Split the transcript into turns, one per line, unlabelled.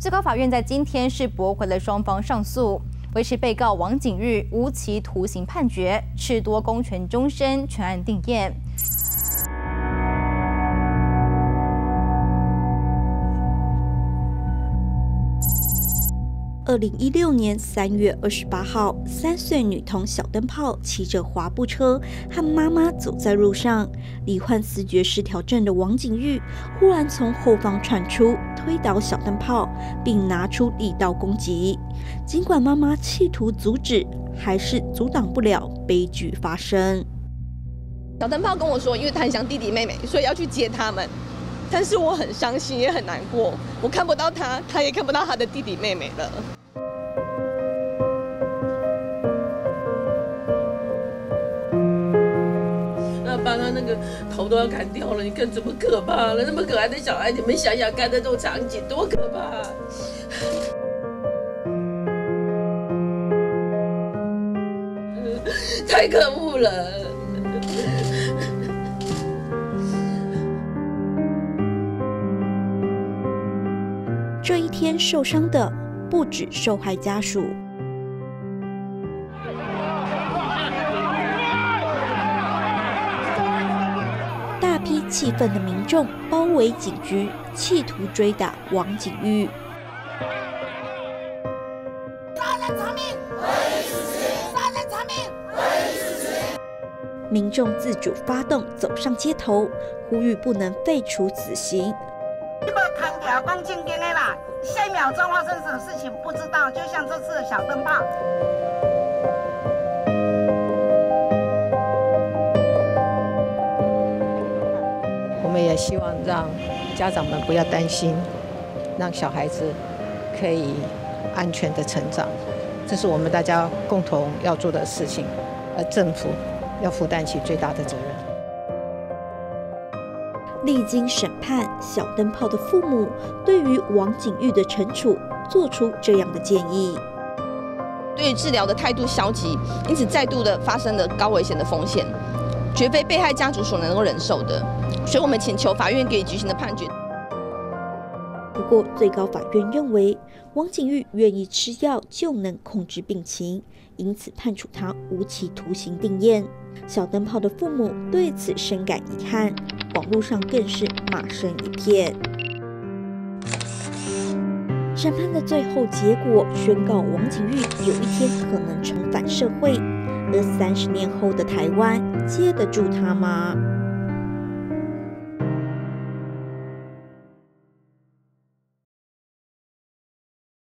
最高法院在今天是驳回了双方上诉，维持被告王景玉无期徒刑判决，褫夺公权终身，全案定验。
二零一六年三月二十八号，三岁女童小灯泡骑着滑步车和妈妈走在路上，罹患思觉失调症的王景玉忽然从后方窜出，推倒小灯泡，并拿出力道攻击。尽管妈妈企图阻止，还是阻挡不了悲剧发生。
小灯泡跟我说，因为他很想弟弟妹妹，所以要去接他们。但是我很伤心，也很难过，我看不到他，他也看不到他的弟弟妹妹了。
那个头都要砍掉了，你看怎么可怕了？那么可爱的小孩，你们想想看，那种场景多可怕！太可恶了！
这一天受伤的不止受害家属。批气愤的民众包围警局，企图追打王景玉。杀人偿命，唯死刑！杀人偿命，唯死刑！民众自主发动，走上街头，呼吁不能废除死刑。
你把砍掉光进电的啦，下一秒钟发生什么事情不知道，就像这次的小灯泡。
也希望让家长们不要担心，让小孩子可以安全的成长，这是我们大家共同要做的事情，而政府要负担起最大的责任。
历经审判，小灯泡的父母对于王景玉的惩处做出这样的建议：
对治疗的态度消极，因此再度的发生了高危险的风险。绝非被害家属所能够忍受的，所以我们请求法院给予执行的判决。
不过，最高法院认为王景玉愿意吃药就能控制病情，因此判处他无期徒刑定验。小灯泡的父母对此深感遗憾，网络上更是骂声一片。审判的最后结果宣告，王景玉有一天可能重返社会。而三十年后的台湾，接得住他吗？